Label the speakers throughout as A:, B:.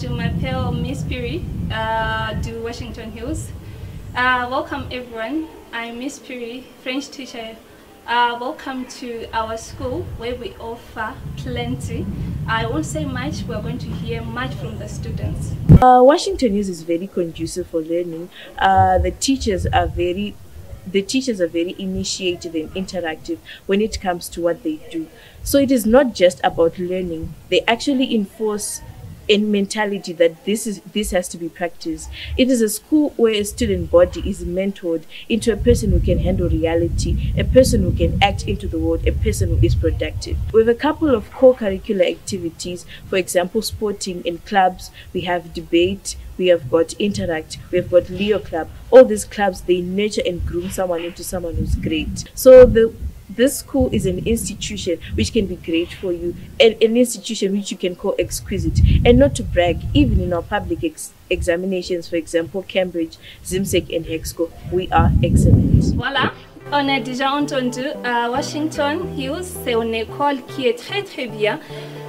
A: Je m'appelle Miss Piri, uh, to Washington Hills. Uh, welcome everyone, I'm Miss Piri, French teacher. Uh, welcome to our school where we offer plenty. I won't say much, we're going to hear much from the students.
B: Uh, Washington Hills is very conducive for learning. Uh, the teachers are very the teachers are very initiative and interactive when it comes to what they do. So it is not just about learning. They actually enforce in mentality that this is this has to be practiced. It is a school where a student body is mentored into a person who can handle reality, a person who can act into the world, a person who is productive. Have a couple of co-curricular activities, for example, sporting in clubs. We have debate. We have got interact. We have got Leo Club. All these clubs they nurture and groom someone into someone who's great. So the this school is an institution which can be great for you and an institution which you can call exquisite and not to brag even in our public ex examinations for example cambridge zimsec and hexco we are excellent
A: Voilà, on a déjà entendu uh, Washington Hills, c'est une école qui est très très bien.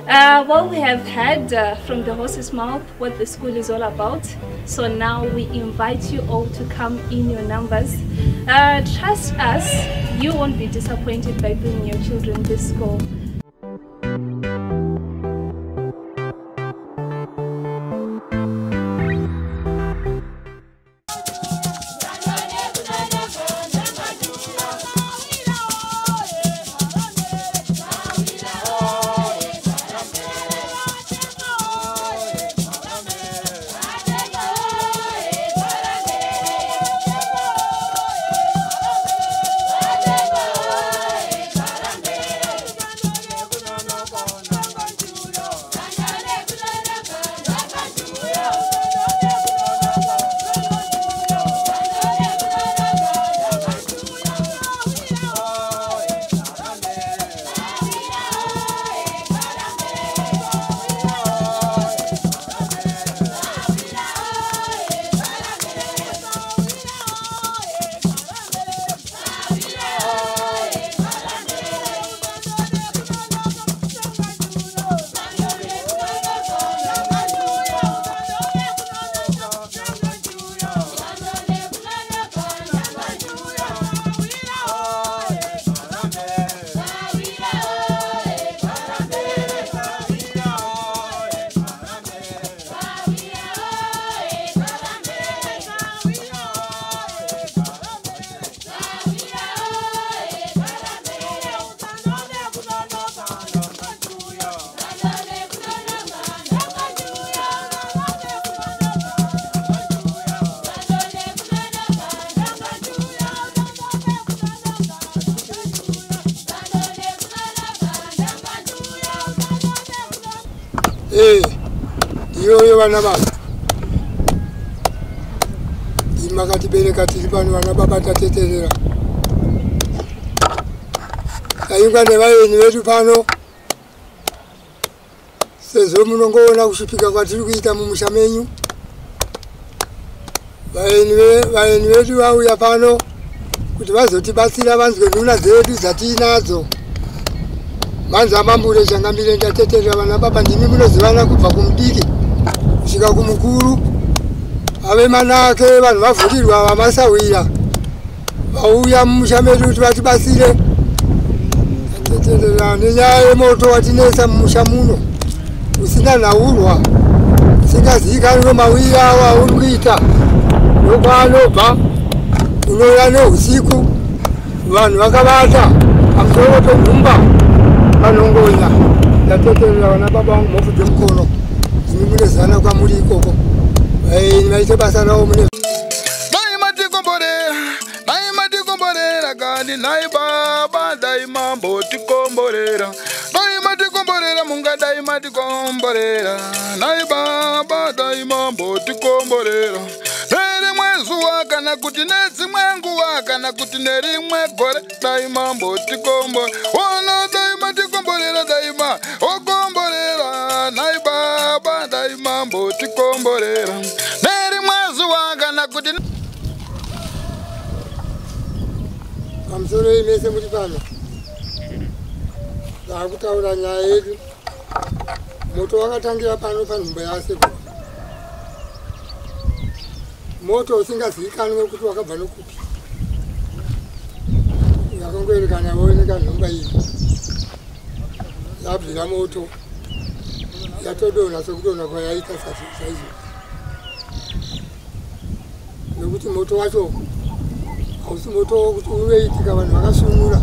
A: Uh, well, we have heard uh, from the horse's mouth what the school is all about. So now we invite you all to come in your numbers. Uh, trust us, you won't be disappointed by bringing your children this school.
C: Iyoyo vana vana imakatibereka tiri pano vana baba tateterera. Taingwa nevaeni vedu pano sezvo munongoona kushupika kwatiri kuita mumusha menyu vaeni vedu vauya pano kuti vazotibatsira vanzwe nhuna dzedu dzatiinadzo. Manzi amambure changambire ndateterera vana baba ndimi munozivana kubva kumudiki kusvika kumukuru ave manake vanhu vavhurirwa vamasawira. Vauya mumusha medu kuti vatibatsire. Tateterera nenyaya yemoto watinesa mumusha muno. Usina nhaurwa usingazivikanwe mawiri avo auri kuita. Nokwaanobva unoya neusiku. Vanhu vakavata pamusoro penhumba vanongonya. Ndateterera vana baba vangu mhofu dzemukono imi munezana kwamuri ikoko. Vaite basa ravo mune
D: dai matikomborera dai matikomborera kandi nai baba dai mambotikomborera dai matikomborera mungadai matikomborera. Nai baba dai mambotikomborera nerimwe zuva kana kuti nedzimwe nguva kana kuti nerimwe gore dai mambotikomborera ona dai matikomborera daima mambotikomborera nerimwe zuva kana kuti
C: pamusoro imese muri pano ndaakutaura nyaya yedu. Moto wakatangira pano panhumba yasekuru. Moto usingazivikanwe kuti wakabva nokupi. Yakangoerekana vaoneka nhumba iyi. Yabvira moto. Yatodonha sekudonha kwayaita saizvo nekuti moto wacho hausi moto wokuti unoitika vanhu vakasunura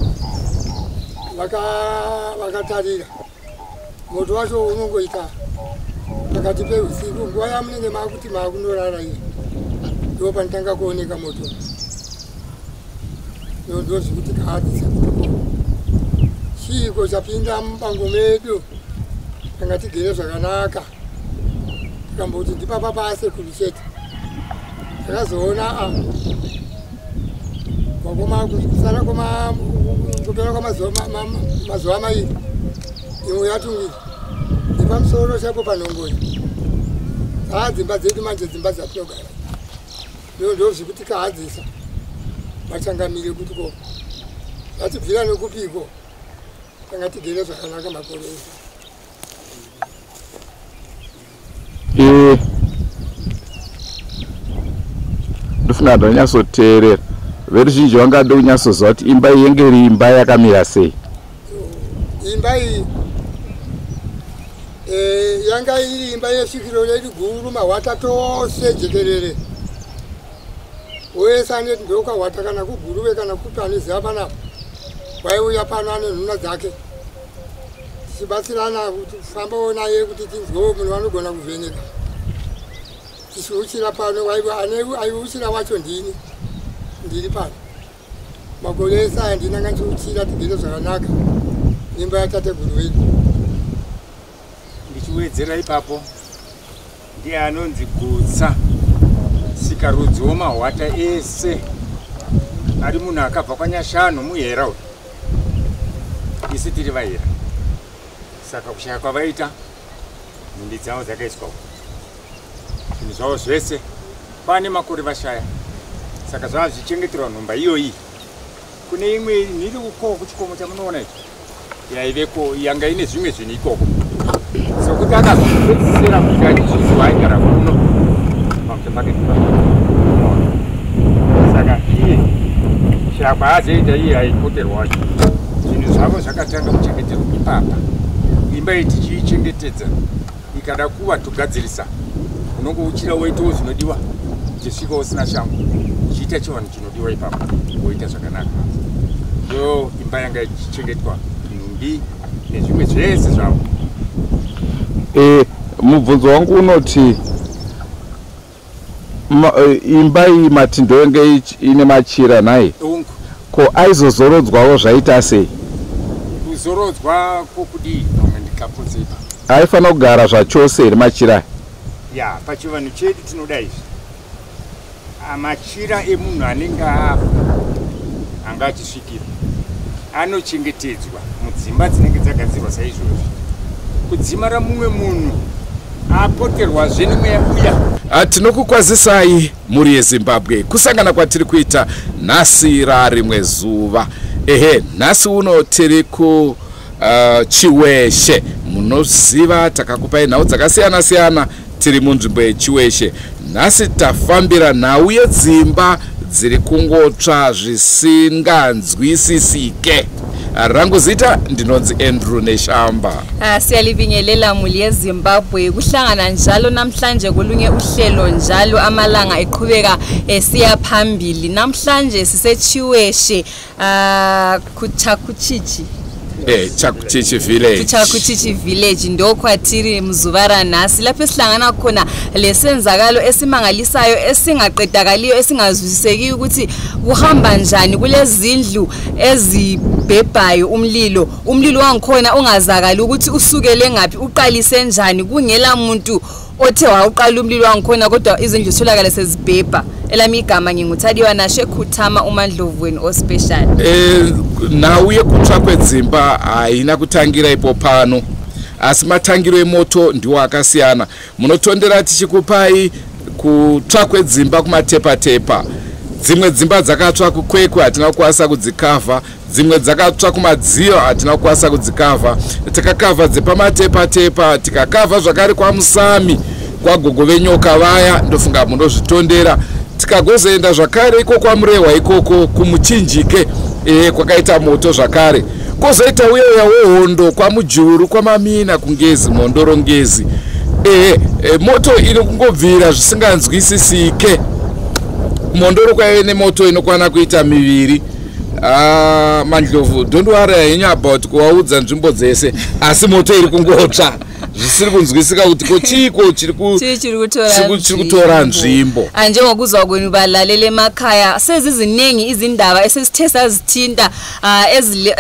C: vakatarira. Moto wacho unongoita pakati peusiku. Nguva yamunenge maakuti maakunorara iyo ndo panotanga kuoneka moto. Ndo zvekuti kaadisa. Chiiko chapinda mubango medu? Tanga tigere zvakanaka. Tikamboti ndipapa paasekuru chete takazoona a kusara kupera kwamazuva mairi imwe yatungiri nepamusoro chapo panhongoni dzaa dzimba dzedu manje dzimba dzatinogara. Ndo ndo zvekuti kahadzisa machangamiri kuti ko zvatibvira nekupiko tanga tigere zvakanaka makore ese
E: ndofuna ndonyatsoteerera veruzhinji vangade kunyatsoziva kuti imba iyi yenge iri imba yakamira sei?
C: Imba iyi e, yanga iri imba yesvikiro redu guru mahwata tose jekerere. Wese aneti ndokahwata kana kuguruve kana kupaniziva panapa waiuya pano ane nhuna dzake. Tichibatsirana kuti fambawo naye kuti tinzwewo munhu vanogona kuvheneka tichiuchira pano aiuchira wacho ndini? Ndiri pano. Makore ese aya ndinanga ndichiuchira tigere zvakanaka nyimbo yatateguru wedu
F: ndichiwedzera ipapo. Ndiye anonzi gutsa. Sikarudzi womahwata ese. Ari munhu akabva kwanyashanu muhera uyu isi tiri vahera saka kushaya kwavaita nhumbi dzavo dzakaiswa uku zvinhu zvavo zvese. Pane makore vashaya. Saka zvava zvichengeterwa nhumba iyoyi. Kune imwe nhiri ukoko kuchikomo chamunoona ichi? Yaiveko yanga ine zvimwe zvinhu ikoko. Sokuti akazopedzisira kuti achizvizi waigara kuno. Pamusha pake saka iye kushaya kwaazoita iye aipoterwa wacho. Zvinhu zvavo zvakatanga kuchengeterwa ipapa imba iyi tichiichengetedza ikada kuva togadzirisa unongouchira woitawo zvinodiwa uchisvika usina shango uchiita chivanhu chinodiwa ipapo woita zvakanaka. Ndo imba yanga ichichengetwa nhumbi nezvimwe zvese zvavo.
E: E, mubvunzo wangu unoti e, imba iyi matindo yenge ine machira nai
F: ungu
E: ko aizozorodzwawo zvaita sei?
F: Kuzorodzwa kwokudii? Pamwe ndikapotseipa
E: aifanira kugara zvachose here machira
F: ya pachivanhu chedu tinoda izvi. Machira emunhu anenge afa anga achisvikira anochengetedzwa mudzimba dzinenge dzagadzirwa saizvozvi kudzima ramumwe munhu apoterwazve nemweya uya.
E: Tinokukwazisai mhuri yezimbabwe kusangana kwatiri kuita nhasi rarimwe zuva. Ehe nhasi uno tiri kuchiweshe uh, munoziva takakupai nhau dzakasiyana siyana tiri munzvimbo yechiweshe nhasi tafambira nhau yedzimba dziri kungotsva zvisinganzwisisike. Rangu zita ndinonzi andrew neshamba.
G: Uh, siyalibingelela muli yezimbabwe. Kuhlangana njalo namhlanje kolunye uhlelo njalo amalanga eqhubeka esiya phambili. Namhlanje sisechiweshe. Uh, kuchakuchichi
E: Eh, chakuchichi village.
G: Chakuchichi village ndokwatiri mzuva ranhasi lapho esihlangana khona lesenzakalo esimangalisayo esingaqedakaliyo esingazwisisekiyo ukuthi kuhamba njani kulezindlu ezibhebhayo umlilo. Umlilo wangikhona ungazakali ukuthi usukele ngaphi uqalise njani. Kungela muntu othe wawuqala umlilo wangikhona kodwa izindlu zitholakale sezibhebha. Elami igama nginguthadiwa nashe khuthama umandlovweni ospecial.
E: Eh nhau yekutsva kwedzimba haina kutangira ipo pano asi matangiro emoto ndiwo akasiyana munotondera tichikupai kutsva kwedzimba kumatepa tepa dzimwe dzimba dzakatsva kukwekwe hatina kukwanisa kudzikavha. Dzimwe dzakatsva kumadziro hatina kukwanisa kudzikavha. Takakavha dzepamatepatepa tikakavha zvakare kwamusami kwagogo venyoka vaya ndofunga munozvitondera tikagozoenda zvakare iko kwamurehwa ikoko kumuchinjike e, kwakaita moto zvakare. Kwozoita uyeuya wehondo kwamujuru kwamamina kungezi mondoro ngezi e, moto iri kungobvira zvisinganzwisisike mondoro kwaive nemoto inokwana kuita miviri. Ah, mandlovu don't worry henyu about kuvaudza nzvimbo dzese asi moto iri kungotsva zvisiri kunzwisika kuti ko chiiko chiri
G: kutora
E: nzvimbo.
G: Ah, njengokuzwa kwenu balaleli emakhaya seziziningi izindaba esesithe sazithinta ah,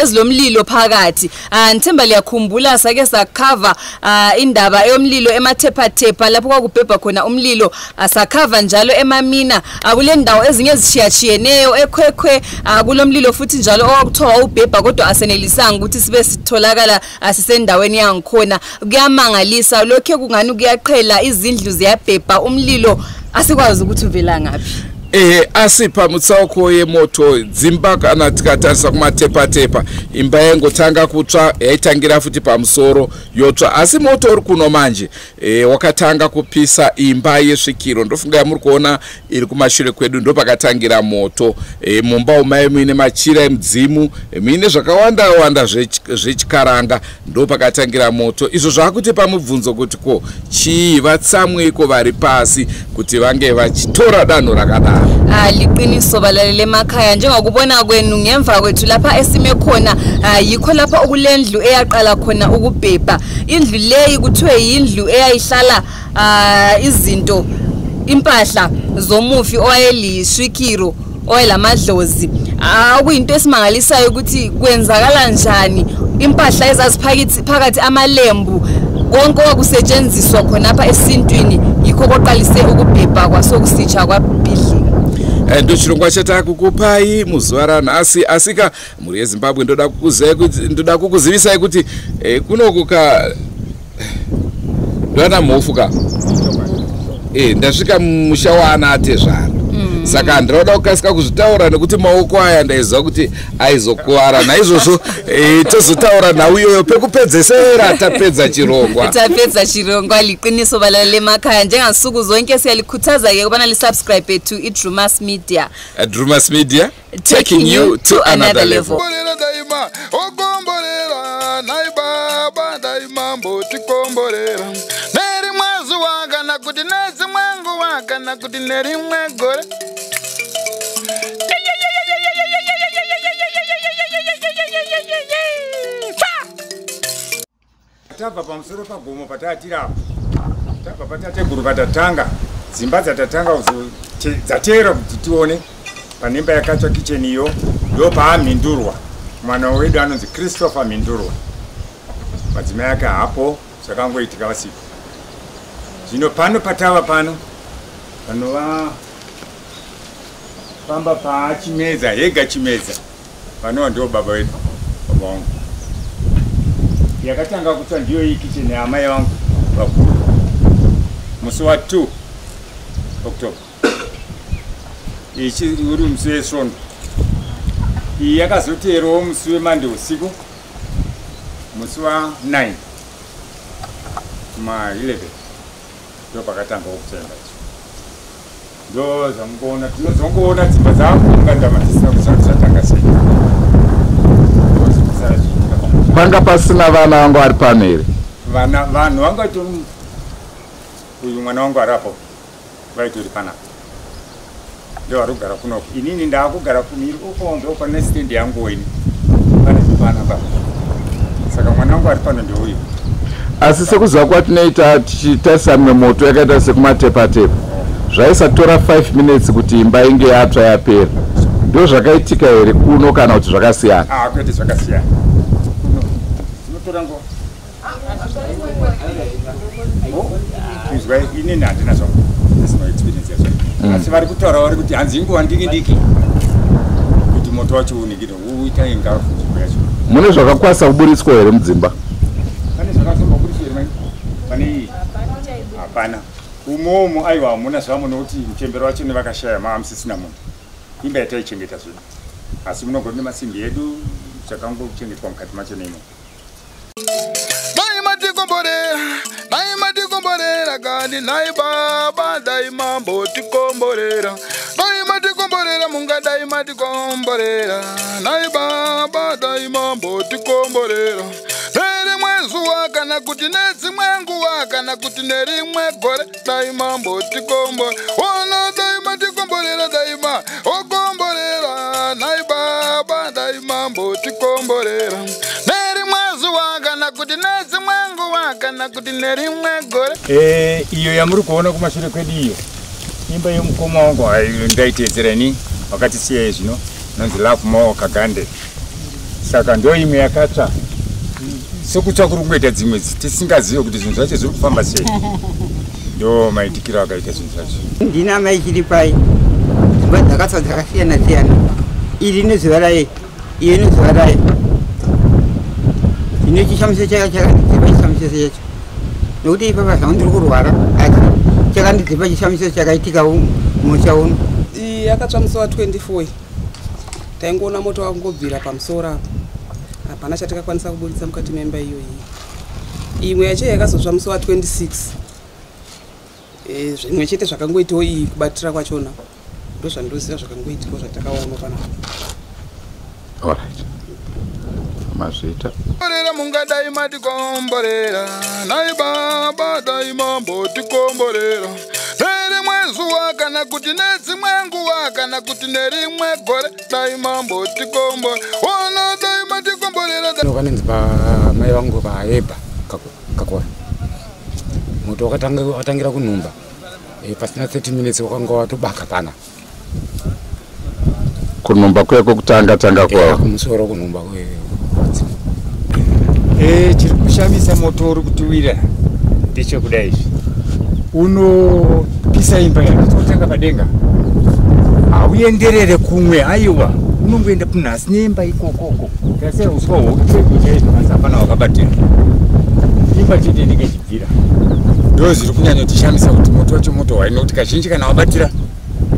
G: ezilomlilo phakathi. Ah, ngithemba liyakhumbula sake sakhava ah, indaba yomlilo emathephathepha lapho kwakubhebha khona umlilo. Ah, sakhava njalo emamina. Ah, kule ndawo ezinye ezishiyatshiyeneyo ekhwekhwe. Ah, kulo mlilo futhi njalo owakuthiwa wawubhebha kodwa asenelisanga ukuthi sibe sitholakala ah, sisendaweni yangikhona kuyamangalisa lokhu kungani kuyaqhela izindlu ziyabhebha umlilo asikwazi ukuthi uvela ngaphi?
E: Ehe asi pamutsauko yemoto dzimba kana tikatarisa kumatepatepa. Imba yaingotanga kutsva yaitangira futi pamusoro yotsva. Asi moto uri kuno manje e, wakatanga kupisa imba yesvikiro. Ndofunga yamuri kuona iri kumashure kwedu ndo pakatangira moto. E, mumba umai muine machira emudzimu muine zvakawanda wanda zvech- zvechikaranga ndo pakatangira moto. Izvo zvaakuti pamubvunzo kuti ko chii vatsamwiko vari pasi kuti vange vachitora danho rakadaro
G: liqiniso balaleli emakhaya njengokubona kwenu ngemva kwethu lapha esime khona. Ah, yikho lapha okulendlu eyaqala khona ukubhebha. Indlu leyi kuthiwe yindlu eyayihlala ah, izinto impahla zomufi owayelishwikiro owayelamadlozi Ah, okuyinto esimangalisayo ukuthi kwenzakala njani impahla ezaziphakithi- phakathi amalembu. Konke okwakusetshenziswa khonapha esintwini yikho koqalise ukubhebha kwasokusitsha kwabhidlika.
E: Eh, ndo chirongwa chatakukupai muzuva ranhasi asika mhuri yezimbabwe ndoda kukuzivisai kuti eh, kunoku ka ndovana mhofu ka? Eh, ndasvika mumusha waana atezvara saka ndinoda kukasika kuzvitaura nekuti maoko aya ndaiziva kuti aizokuwara. Naizvozvo eh, tozotaura nhau iyoyo pekupedzesera tapedza chirongwa.
G: Tapedza chirongwa liqiniso balaleli emakhaya njengansuku zonke siyalikhuthaza-ke kubana lisubscribe to idrumas media.
E: Uh, drumas media
G: Taking you to another level.
D: okomborera nai baba daima kana kuti nerimwe gore.
F: Tabva pamusoro pagomo pataatirapo tabva patateguru patatanga dzimba dzatatanga dzateera kuti tione panemba yakatsva kicheni iyo ndo paamhindurwa mwana wedu anonzi christopher mhindurwa. Madzimai ake hapo zvakangoitika vasiku zvino pano patava pano panova famba paachimedza hega chimedza panova ndo baba wedu baba wangu. Yakatanga kutsva ndiyo iyi kicheni yaamai vangu vakuru. Musi wa2 october. Ichi uri musi wesvondo iyi yakazoteerawo musi wemande usiku musi wa9 ma11 ndo pakatanga kutsvaimba ichi ndo zvamungoona tinozongoona dzimba dzakungadama dzisina kusatanga sei Ndozvikusara zvichiitika pamusoro
E: panga pasina vana vangu vari pano here
F: vana vanhu vangati uyu mwana wangu arapo vaitori panapa ndo vari kugara kunoku inini ndaakugara kumiri uko ndo pane stendi yangu ini pane panapa saka mwana wangu ari pano ndeuyu
E: asi sekuziva kwatinoita tichitarisa mimwe moto yakaita sekumatepatepa zvaisatora 5 minutes kuti imba inge yatsva yapera. Ndo zvakaitika here kuno kana kuti zvakasiyana?
F: A kwete zvakasiyana. Zvinotora nguva izwa inini handina zvangu asina experience yazvo asi vari kutaura vari kuti hanzi inguva ndiki ndiki? Kuti moto wacho unikire uita ingafu nzvimbo yacho.
E: Mune zvakakwanisa kuburitswa here mudzimba?
F: Pane zvakazombaburiswa here mai? Pane iyi? Hapana umomo aiwa hamuna zvamo nokuti mutembero wacho nevakashaya maa musisina munhu imba yataichengeta zvino asi munogona nemasimbi edu zvakangochengetwa mukati macho neimo
D: dai matikomborera dai matikomborera kani nai baba dai mambo tikomborera. Dai matikomborera mungadai matikomborera. Nai baba dai mambo tikomborera kana kuti nedzimwe nguva kana kuti nerimwe gore dai mambo tikombo. Ona dai matikomborera daima okomborera. Nai baba dai mambo tikomborera. Nerimwe zuva kana kuti nedzimwe nguva kana kuti nerimwe gore.
F: Eh, iyo yamuri kuona kumashure kwedu iyo imba yemukoma wangu hayo ndaiteedzera ini wakatisiya zvino nonzi love more kagande. Saka ndo imwe yakatsva sekutsva kuri kungoita dzimwe dzi- tisingazivi kuti zvinhu zvacho zviri kufamba sei. Ndo maitikiro akaita zvinhu zvacho.
H: Ndina mai chiri pai dzimba dzakatsva dzakasiyana siyana iri nezuva raye. Iyo nezuva raye. Zvine chishamiso chaka chakandidzipa chishamiso chacho nokuti ipapa zvangu ndiri kurwara asi chakandidzipa chishamiso chakaitika musha uno
I: iyi yakatsva musi wa24 taingoona moto wakungobvira pamusoro apa hapana chatakakwanisa kubudisa mukati memba iyoyi imwe yacho yakazotsva musi wa26 Eh, zvimwe chete zvakangoitawo iyi kubatira kwachona. Ndo zvandoziva zvakangoitikawo zvatakaona panapa
E: alright mazvita
D: komborera mungadai matikomborera nai baba dai mambo tikomborera. Nerimwe zuva kana kuti nedzimwe nguva kana kuti nerimwe gore dai mambo
J: kanonzi pamai vangu vaebha kakora moto wakatangira kunhumba Eh, pasina 30 minutes wakanga watobaka pana.
E: Kunhumba kwe kwekutanga tanga
J: Eh,
E: kwawo
J: kumusoro kunhumba kwe-
F: Eh, chiri kushamisa moto uri kutiwira ndechekuda izvi unopisa imba yakotanga padenga. Hauenderere kumwe aiwa unongoenda punhasi neimba ikokoko tasera uswa hwokucheko chaizvo asi hapana wakabatira. Imba chete inenge ichibvira ndo zviri kunyanya kutishamisa kuti moto wacho moto hwai nokuti kazhinji kana wabatira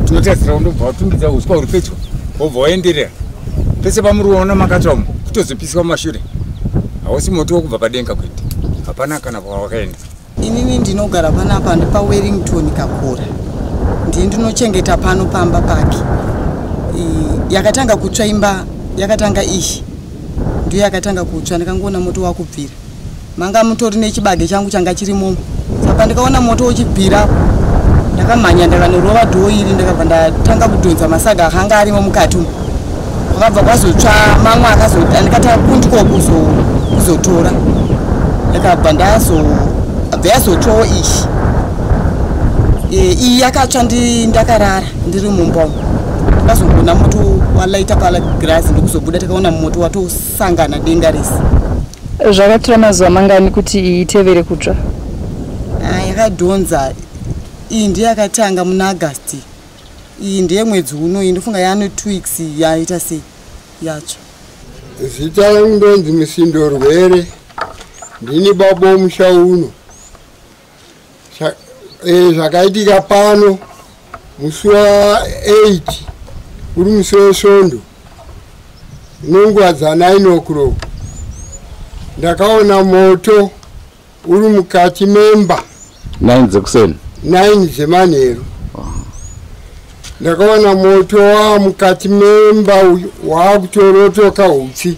F: tinotadzira undobva watungidza uswa huri pedyo wobva waenderera. Pese pamuri kuona makatsvamo kutozopiswa mumashure. Hausi moto wokubva padenga kwete. Hapana kana kwawakaenda
I: inini ndinogara panapa ndi pawellington kakura. Ndii ndinochengeta pano pamba pake yakatanga kutsva imba yakatanga iyi ndiyo yakatanga kutsva ndikangoona moto wakubvira. Manga mutori nechibage changu changa chirimomo saka ndikaona moto uchibvira ndakamhanya ndakanyorova dhoo iri ndakabva ndatanga kudhonza masaga akanga arimo mukati umu. Kwakabva kwazotsva mamwe akazo andikata kundiko kuzo- kuzotora. Ndakabva ndazo abva yazotsvawo iyi E, iyi yakatsva ndakarara ndiri mumba umu ndakazongoona moto walaita pagirazi ndikuzobuda takaona moto watosangana denga rese.
K: Zvakatora mazuva mangani kuti itevere kutsva?
I: Ah, yakadhonza. Iyi ndeyakatanga muna agasti iyi ndeyemwedzi uno iyi ndofunga yaano two weeks yaita sei yatsva.
L: Zita rangu ndonzi musindo rwere. Ndini baba womusha uno. Sha- eh, zvakaitika pano. Musi wa8 uri musi wesvondo nenguva dza9 o'clock. Ndakaona moto uri mukati memba.
E: 9 dzekuseni
L: 9 dzemanheru ndakaona moto wa mukati memba waakutorotoka hutsi.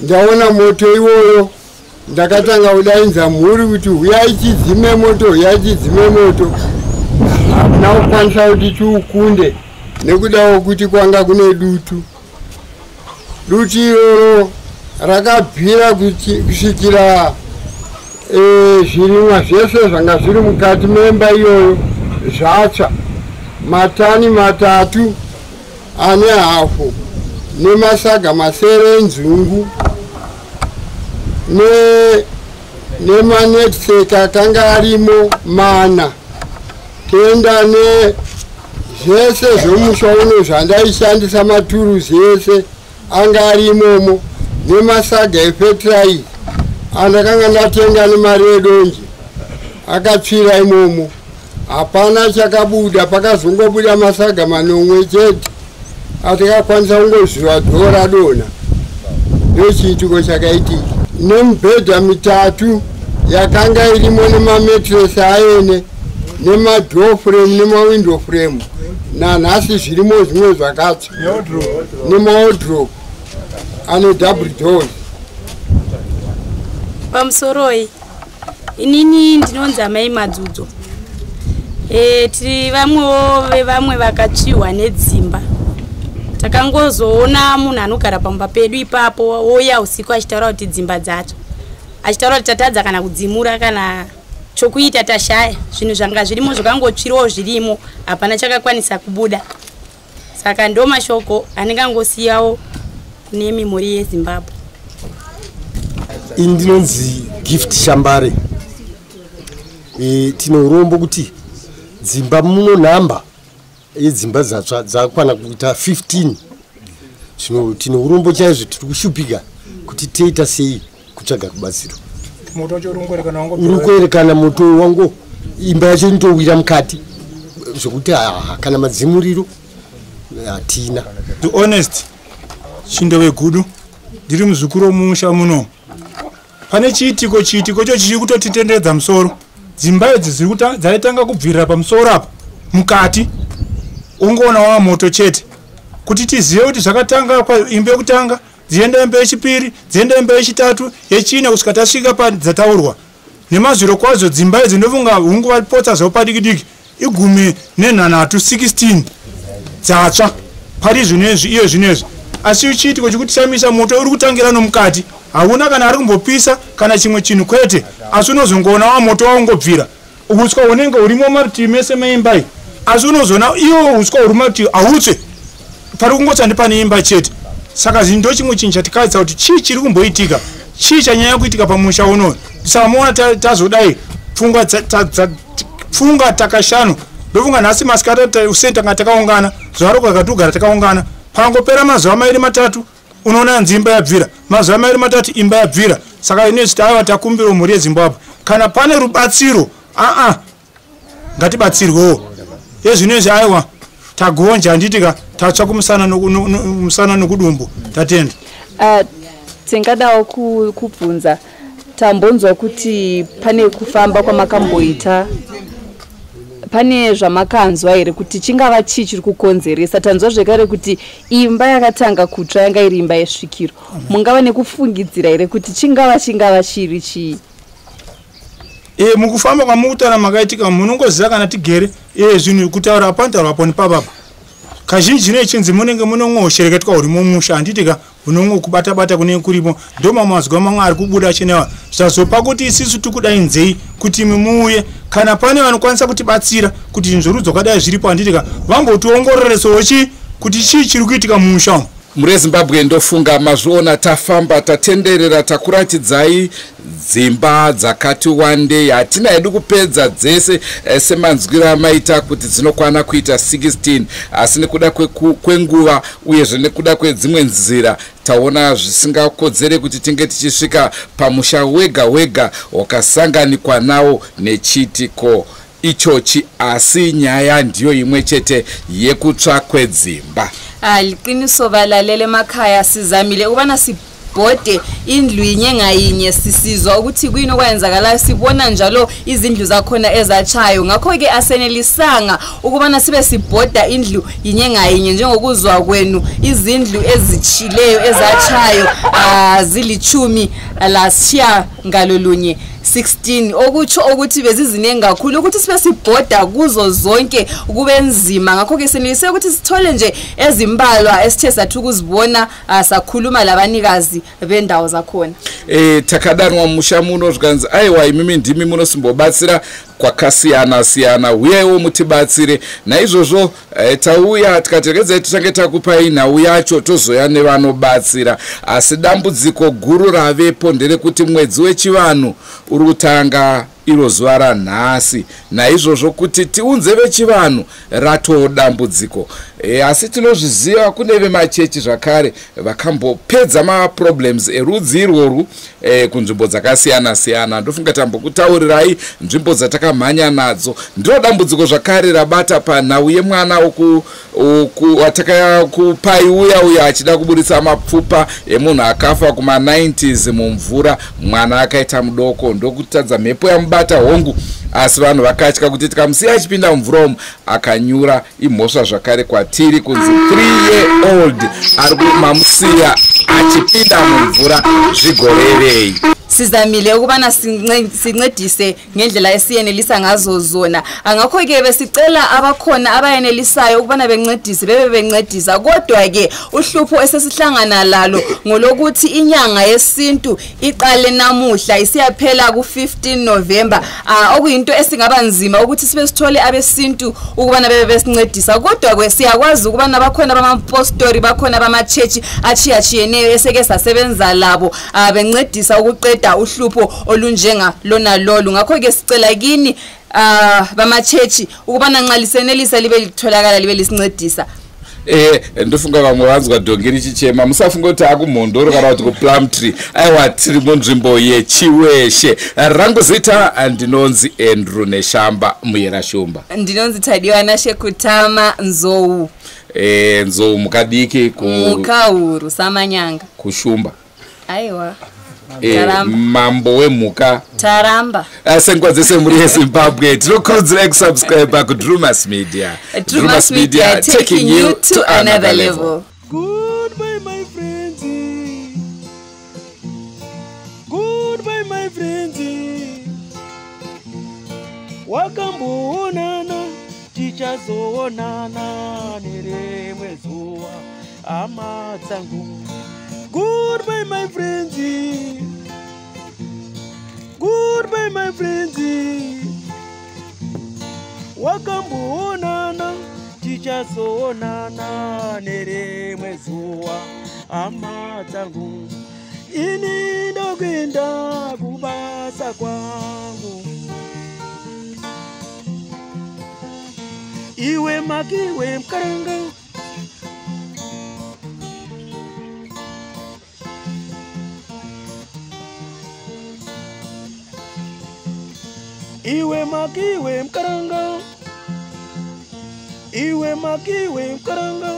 L: Ndaona moto iwoyo ndakatanga kudainza mhuri kuti huyai chidzime moto huyai chidzime moto. Hakuna kukwanisa kuti tiukunde nekuda kwokuti kwanga kune dutu. Dutu iroro rakabvira kuti- kusvikira eh, zvirimwa zvese zvanga zviri mukati memba iyoyo zvatsva. Matani matatu ane hafu nemasaga masere enzungu ne- nemanetseki akanga arimo mana. Toenda ne zvese zvomusha uno zvandaishandisa maturuzi ese anga ari imomo nemasaga efetiraizi andakanga ndatenga nemari yedonje akatsvira imomo. Hapana chakabuda pakazongobuda masaga manomwe chete. Atikakwanisa kungozviva dhora dona. Ndochiitiko chakaitika nemibhedha mitatu yakanga irimo nemametresi ayene nemadhoo frame nemawindo frame nanhasi zvirimo zvimwe zvakatsva nemaodrop ane double doors
M: pamusoroi inini ndinonzi amai madzudzo. E, tiri vamwewo vevamwe vakatsviwa nedzimba. Takangozoona munhu anogara pamba pedu ipapo ouya usiku achitaura kuti dzimba dzacho achitaura kuti tatadza kana kudzimura kana chokuita tashaya. Zvinhu zvanga zvirimo zvakangotsvirawo zvirimo hapana chakakwanisa kubuda. Saka ndo mashoko andingangosiyawo kune mimori yezimbabwe.
N: Ini ndinonzi gift shambare. E, tine urombo kuti dzimba muno nhamba yedzimba dzatsva dzakwana kuita 15 zvino tine urombo chaizvo tiri kushupika kuti toita sei kutsvaga rubatsiro uri kuerekana moto wangu imba yacho initowira mukati. Zvokuti kana madzimuriro hatina.
O: To honest chindove gudu ndiri muzukuru womumusha muno. Pane chiitiko chiitiko cho chichiri kutotitenderedza musoro? Dzimba idzi dzaitanga kubvirira pamusoro apa mukati. Ungoona wava moto chete. Kuti tizive kuti zvakatanga imba yekutanga dzienda imba yechipiri dzienda imba yechitatu yechina kusvika tasvika padzataurwa nemazviro kwazvo dzimba idzi ndofunga hungu vapotsa zvavo padiki diki igumi nenhanhatu 16 dzatsva. Pari zvinezvi iyo zvinezvi. Asi chiitiko chekuti chamisa moto uri kutangira nomukati hauna kana ari kumbopisa kana chimwe chinhu kwete asi unozongoona wa moto waungobvira uswa unenge urimo marutivi mese meimbai asi unozoona iwo uswa huri marutivi hautsve. Pari kungosandi pane imba chete saka zvinhu ndo chimwe chinhu chatikaitsa kuti chii chiri kumboitika? Chii chanyanya kuitika pamusha unoyu samaona tazodai pfungwa takashanu. Ndofunga nhasi masikati useni tanga takaungana zuva roko kakatogara takaungana. Pangopera mazuva mairi matatu unoona nzimba yabvira. Mazuva mairi matatu imba yabvira. Saka ine zvitaiwa takumbira mhuri yezimbabwe. Kana pane rubatsiro aa ngatibatsirwewo. Yezvinezvi aiwa tagonja handitika tatsva kumusana nokudumbu tatenda.
P: Uh, tingadawo kubvunza tambonzwa kuti pane kufamba kwamakamboita. Pane zvamakanzwa here kuti chingava chii chiri kukonzeresa? Tanzwa zvekare kuti imba yakatanga kutsva yanga iri imba yesvikiro. Mungava nekufungidzira here kuti chingava chingava chiri chii
O: e mukufamba kwamukutaura makaitika munongoziva kana tigere? E zvinhu kutaura apanotaura apo nepapapa kazhinji zvino ichinzi munenge munongoshereketwa uri mumusha. Handitika unongokubata-bata kunenge kuripo ndo mamazuva mamwe ari kubuda chinewa zvazopa kuti isisu tikudainzei kuti imi muuye kana pane vanokwanisa kutibatsira kuti zvinhu zvorudzo kwadai zviripo handitika vambotiongororesowo chi kuti chii chiri kuitika mumusha umu
E: mhuri yezimbabwe ndofunga mazviona tafamba tatenderera takuratidzai dzimba dzakati wandei. Hatina hedu kupedza dzese eh, semanzwiro amaita kuti dzinokwana kuita 16 asi nekuda kwenguva uyezve nekuda kwedzimwe nzira taona zvisingakodzere kuti tinge tichisvika pamusha wega wega wakasanganikwa nawo nechiitiko ichochi. Asi nyaya ndiyo imwe chete yekutsva kwedzimba
G: liqiniso balalele emakhaya sizamile ukubana sibhode indlu yinye ngayinye sisizwa ukuthi kuyini okwayenzakalayo sibona njalo izindlu zakhona ezatshayo. Ngakho-ke asenelisanga ukubana sibe sibhoda indlu yinye ngayinye njengokuzwa kwenu izindlu ezitshileyo ezatshayo uh, zilithumi lashiya ngalolunye. 16 okutsho ukuthi beziziningi kakhulu ukuthi sibe sibhoda kuzo zonke kube nzima. Ngakho-ke senelise ukuthi sithole nje ezimbalwa esithe sathi ukuzibona uh, sakhuluma labanikazi bendawo zakhona.
E: E, takadanwa musha muno zvikanzi aiwa imimi ndimi munosimbobatsira kwakasiyana siyana uyaiwo mutibatsire. Naizvozvo e, tauya tikaterekedzai tichange takupai nhau yacho tozoya nevanobatsira. Asi dambudziko guru ravepo nderekuti mwedzi wechivanhu uri kutanga iro zuva ranhasi. Naizvozvo kuti tiunze vechivanhu ratodambudziko e, asi tinozviziva kune vemachechi zvakare vakambopedza maproblems erudzi irworwu e, kunzvimbo dzakasiyana siyana ndofunga tambokutaurirai nzvimbo dzatakamhanya nadzo. Ndiro dambudziko zvakare rabata panhau yemwana watakakupai uya uya achida kuburitsa mapfupa emunhu akafa kuma90s mumvura. Mwana akaita mudoko. Ndokutadza mhepo yamubata hongu asi vanhu vakatya kuti tikamusiya achipinda mumvura umu akanyura imhosva zvakare kwatiri kunzi 3 year old ari kumamusiya achipinda mumvura zvigorevei
G: sizamile ukubana sincedise ngendlela esiyenelisa ngazo zona. Angakho-ke besicela abakhona abayenelisayo ukubana bencedise bebe bencedisa. Kodwa-ke uhlupho esesihlangana lalo ngolokuthi inyanga yesintu iqale namuhla isiyaphela ku-15 november. Uh, okuyinto esingaba nzima ukuthi sibe sithole abesintu ukubana bebe besincedisa. Kodwa-ke siyakwazi ukubana bakhona bamapostori bakhona bamachechi achiyachiyeneyo eseke sasebenza labo uh, bencedisa ukuqeda ukuqeda uhlupho olunjenga lona lolu ngakho-ke sicela kini uh bamachechi ukubana nxa lisenelisa libe litholakala libe lisincedisa.
E: Eh ndofunga vamwe vanzwa dhongi richichema musafunga kuti akumhondoro kana kuti kuplum tree. Aiwa tiri munzvimbo yechiweshe rangu zita ndinonzi andrew neshamba muyera shumba.
G: Ndinonzi tadiwa nashekutama nzou
E: e, nzou mukadiki
G: mukahuru samanyanga.
E: kushumba
G: aiwa
E: Eh, mambo wemhuka
G: taramba
E: senguva dzese muri yezimbabwe tinokurudzirai kusubscribe kudrumas media
G: drumas media taking you to another level
Q: Goodbye, my friends. Goodbye, my friends. Wakamboonana, tichazoonana nerimwe zuva, hama dzangu. Goodbye, my friends. Goodbye, my friends. Wakamboonana, tichazoonana nerimwe zuva, hama dzangu. Ini ndokuenda kubasa kwangu. Iwe makiwe mkaranga. Iwe makiwe mkaranga. Iwe makiwe mkaranga